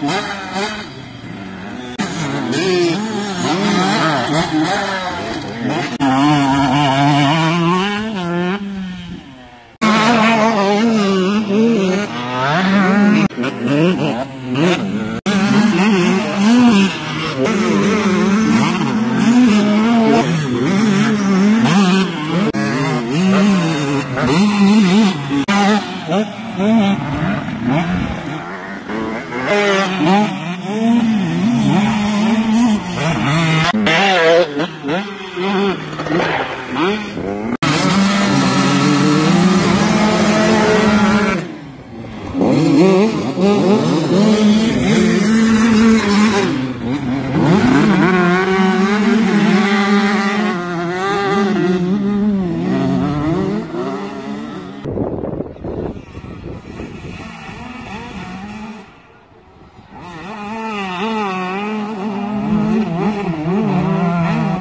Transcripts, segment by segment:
What? Mm-hmm.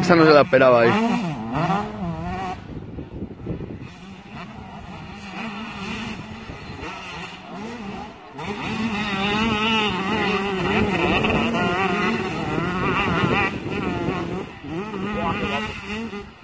Esa no se la esperaba ahí. Hadi bakalım.